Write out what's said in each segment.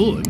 good.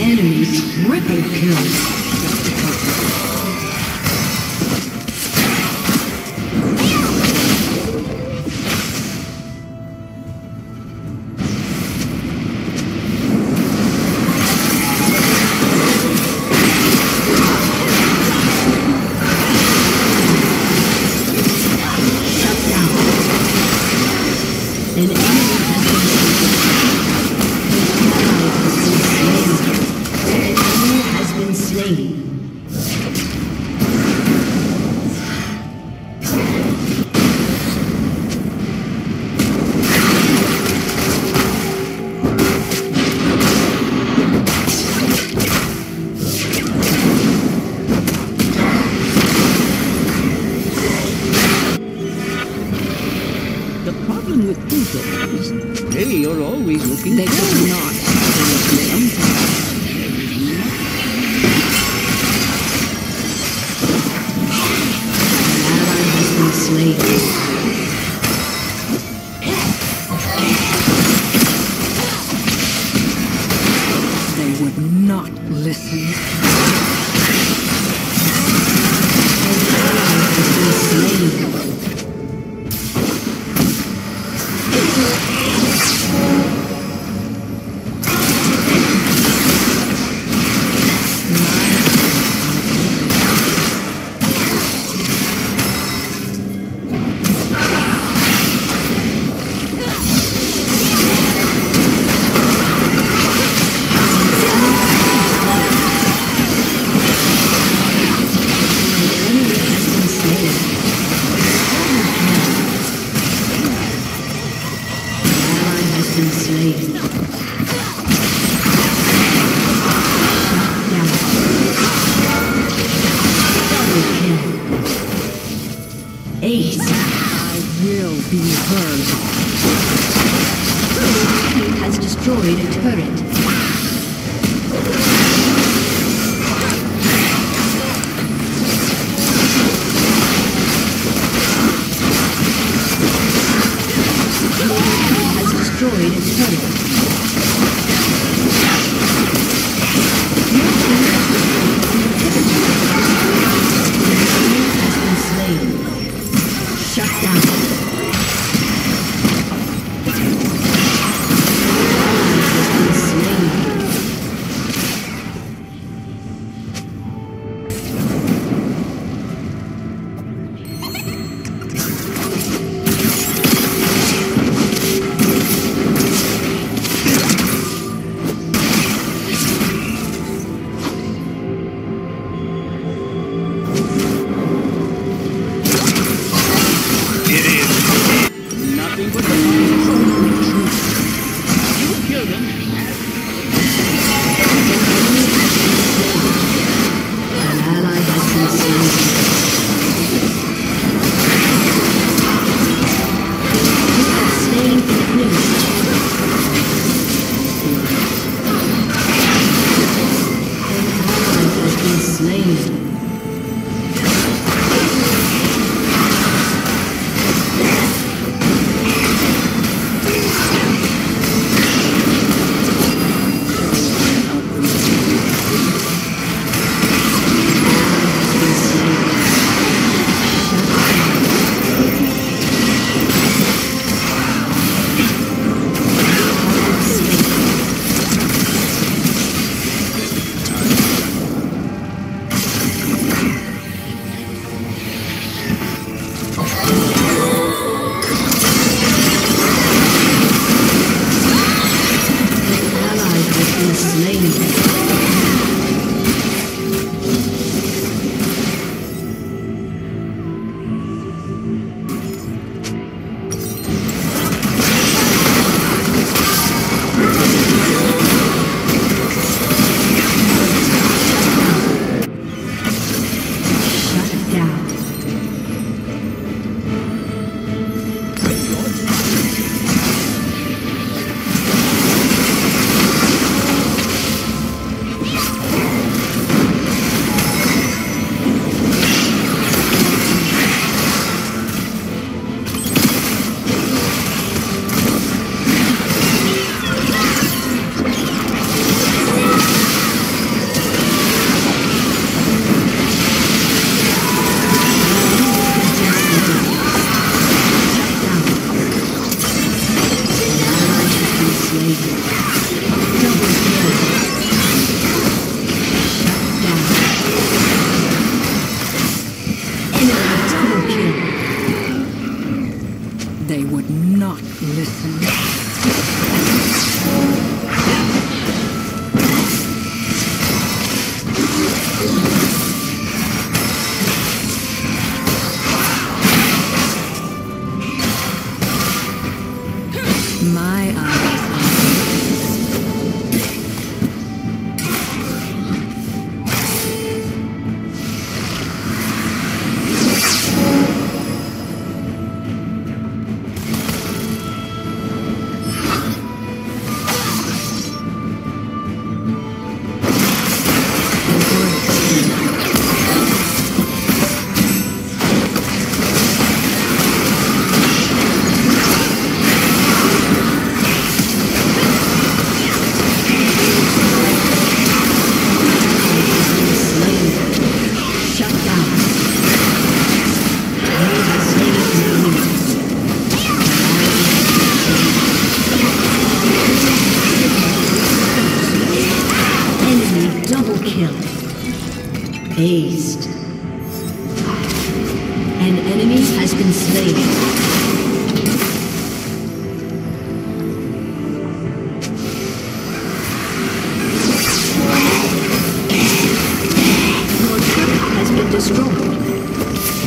Enemy triple kill. problem with people is, really, you're always looking... They are not.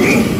me.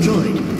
destroyed.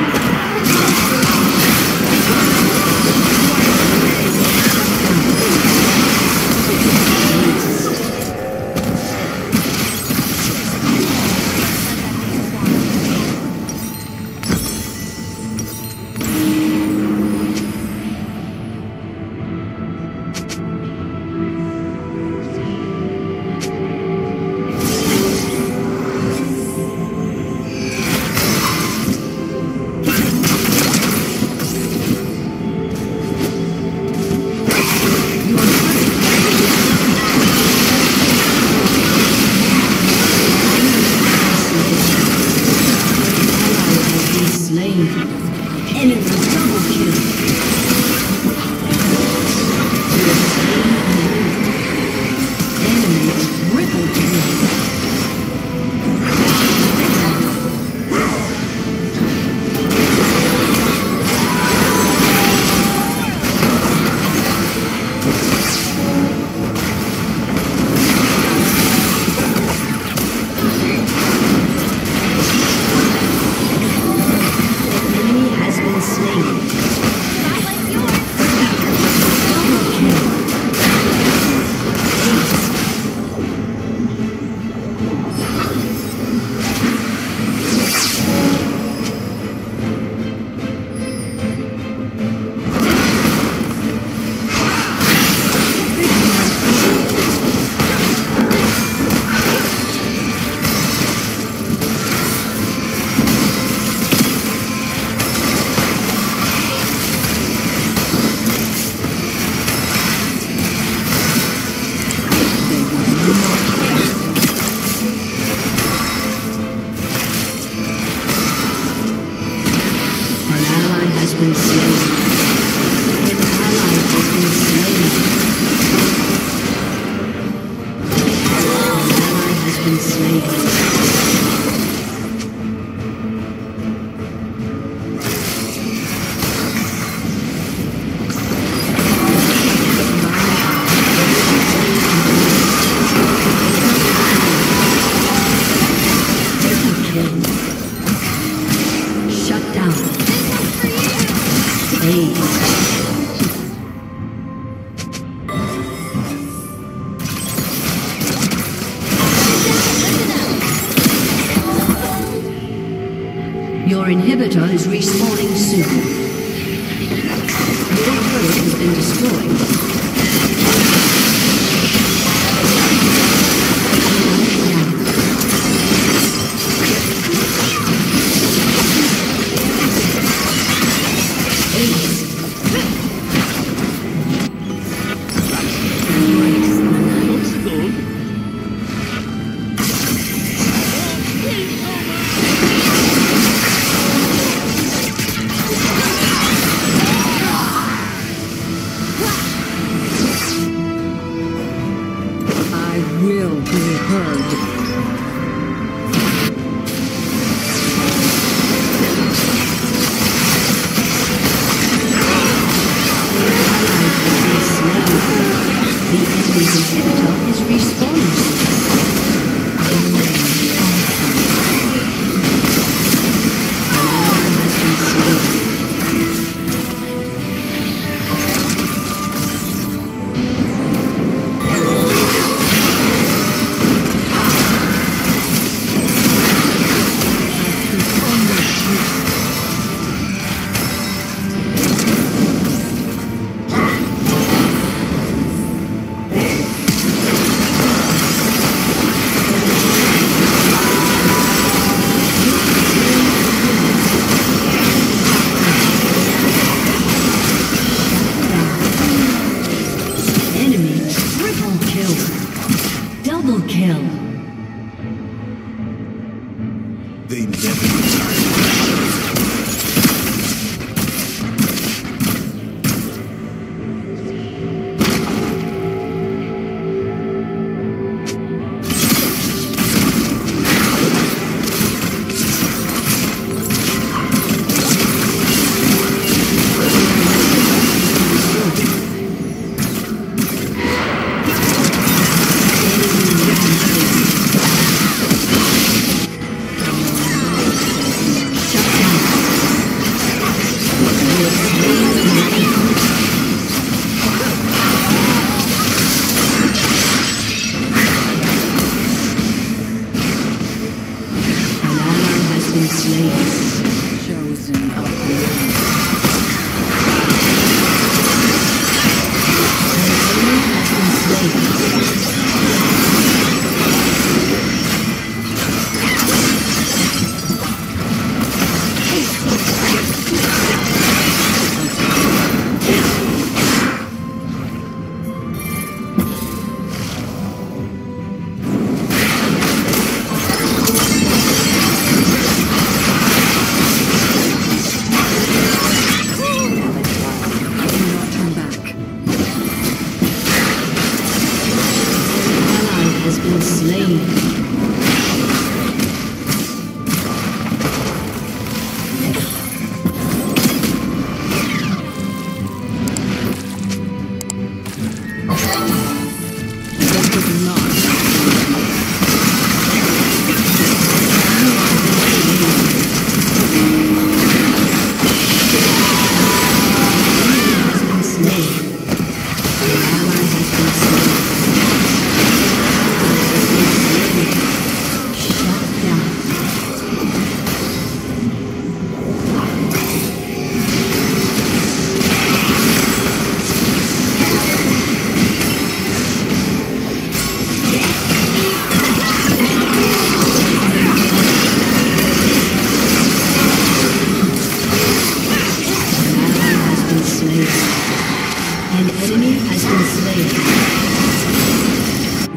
An enemy has been slain.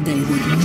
They would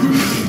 Down.